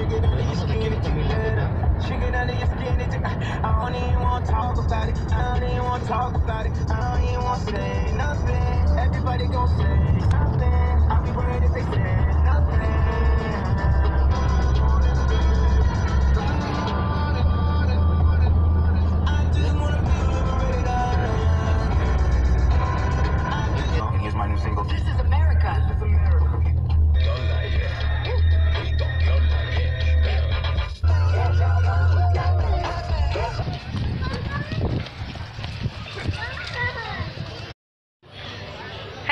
Shaking out of your skin, it you better. Shaking out of your skin, it you. I don't even want to talk about it. I don't even want to talk about it. I don't even want to say nothing. Everybody gon' say.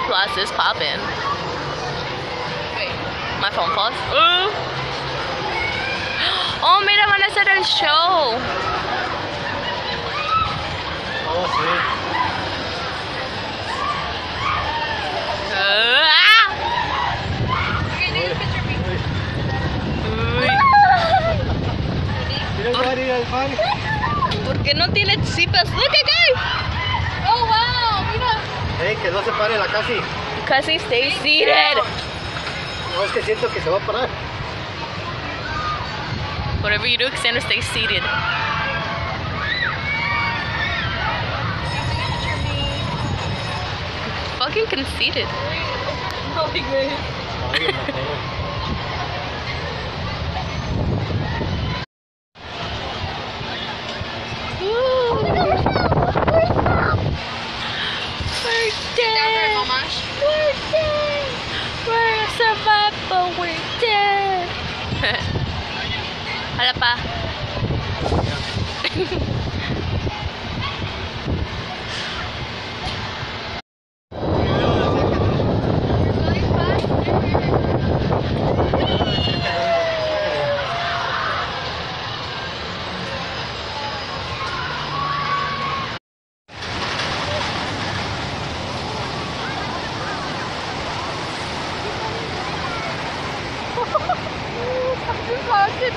Your lip gloss is popping. My phone falls. Ooh. Oh, mira, van a hacer el show. Oh, sí. Ah. Mira el party, el party. ¿Por qué no tiene zippers? Look at guys. Oh wow, mira. Ey, que no se pare la casi. Casi stay seated. No, es que siento que se va a parar. Whatever you do, Cassandra, stay seated. Fucking conceited. Hala pa. Jesus,